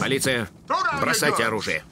Полиция, бросайте оружие.